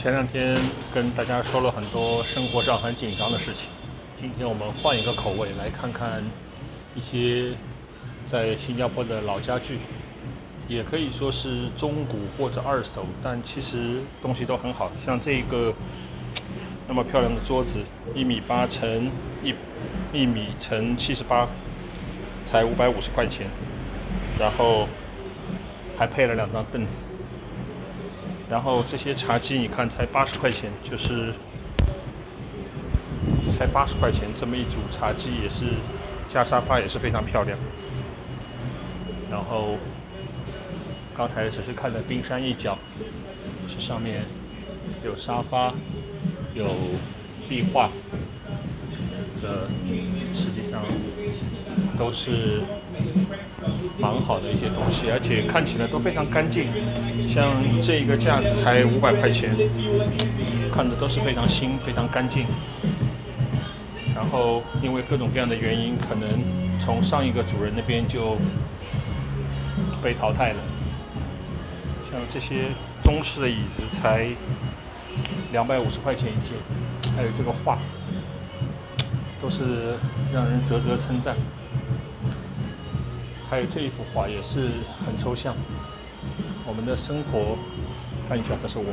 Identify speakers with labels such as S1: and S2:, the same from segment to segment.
S1: 前两天跟大家说了很多生活上很紧张的事情，今天我们换一个口味来看看一些在新加坡的老家具，也可以说是中古或者二手，但其实东西都很好，像这一个那么漂亮的桌子，一米八乘一一米乘七十八，才五百五十块钱，然后还配了两张凳子。然后这些茶几你看才八十块钱，就是才八十块钱，这么一组茶几也是加沙发也是非常漂亮。然后刚才只是看了冰山一角，这上面有沙发，有壁画，这实际上都是。蛮好的一些东西，而且看起来都非常干净。像这一个架子才五百块钱，看着都是非常新、非常干净。然后因为各种各样的原因，可能从上一个主人那边就被淘汰了。像这些中式的椅子才两百五十块钱一件，还有这个画，都是让人啧啧称赞。还有这一幅画也是很抽象。我们的生活，看一下，这是我。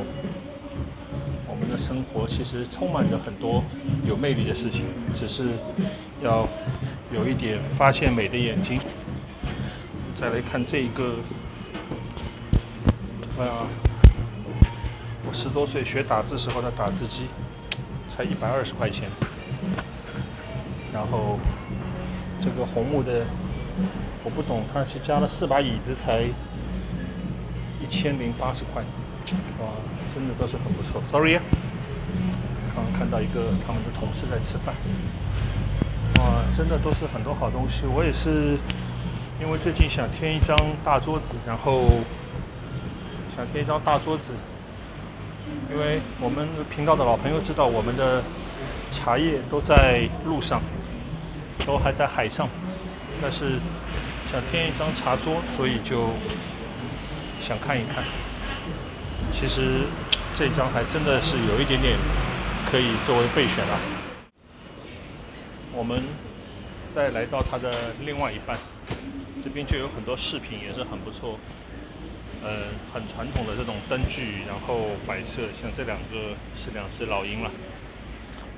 S1: 我们的生活其实充满着很多有魅力的事情，只是要有一点发现美的眼睛。再来看这一个，哎呀，我十多岁学打字时候的打字机，才一百二十块钱。然后这个红木的。我不懂，他是加了四把椅子才一千零八十块，哇，真的都是很不错。Sorry 啊，刚刚看到一个他们的同事在吃饭，哇，真的都是很多好东西。我也是因为最近想添一张大桌子，然后想添一张大桌子，因为我们频道的老朋友知道我们的茶叶都在路上，都还在海上，但是。想添一张茶桌，所以就想看一看。其实这张还真的是有一点点可以作为备选了。我们再来到它的另外一半，这边就有很多饰品，也是很不错。呃，很传统的这种灯具，然后摆设，像这两个是两只老鹰了，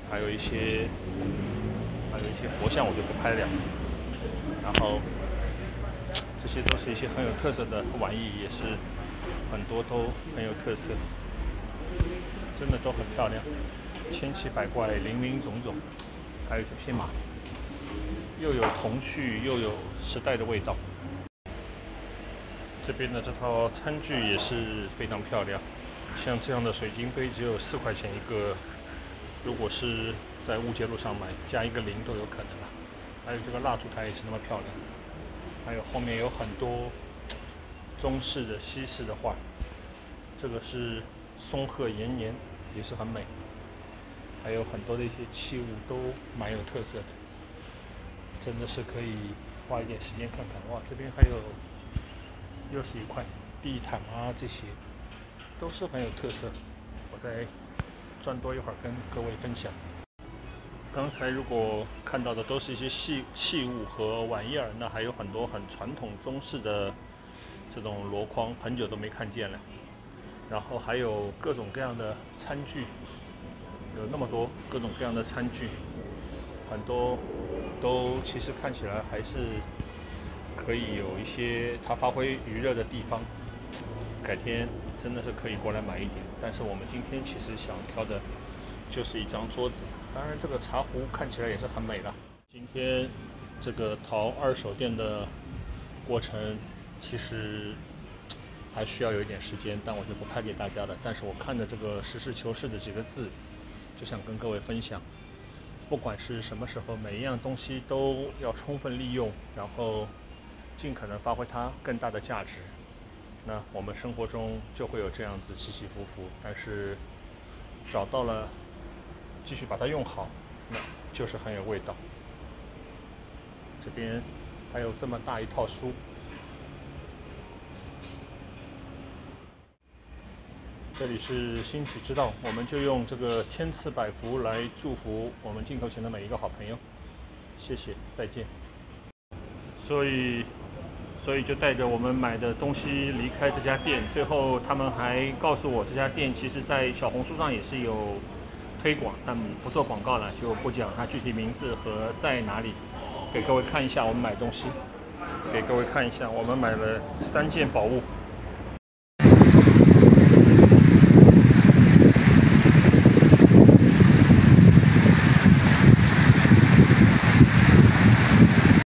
S1: 还有一些还有一些佛像，我就不拍了。然后。这些都是一些很有特色的玩意，也是很多都很有特色，真的都很漂亮，千奇百怪，林林总总，还有这匹马，又有童趣又有时代的味道。这边的这套餐具也是非常漂亮，像这样的水晶杯只有四块钱一个，如果是在乌节路上买，加一个零都有可能了。还有这个蜡烛台也是那么漂亮。还有后面有很多中式的、西式的画，这个是松鹤延年，也是很美。还有很多的一些器物都蛮有特色的，真的是可以花一点时间看看。哇，这边还有又是一块地毯啊，这些都是很有特色。我再转多一会儿跟各位分享。刚才如果看到的都是一些器器物和玩意儿，那还有很多很传统中式的这种箩筐，很久都没看见了。然后还有各种各样的餐具，有那么多各种各样的餐具，很多都其实看起来还是可以有一些它发挥余热的地方。改天真的是可以过来买一点，但是我们今天其实想挑的就是一张桌子。当然，这个茶壶看起来也是很美的。今天这个淘二手店的过程，其实还需要有一点时间，但我就不拍给大家了。但是我看着这个实事求是的几个字，就想跟各位分享：不管是什么时候，每一样东西都要充分利用，然后尽可能发挥它更大的价值。那我们生活中就会有这样子起起伏伏，但是找到了。继续把它用好，那就是很有味道。这边还有这么大一套书，这里是新曲之道，我们就用这个千次百福来祝福我们镜头前的每一个好朋友。谢谢，再见。所以，所以就带着我们买的东西离开这家店。最后，他们还告诉我，这家店其实在小红书上也是有推广，但不做广告了，就不讲它具体名字和在哪里。给各位看一下我们买东西，给各位看一下我们买了三件宝物。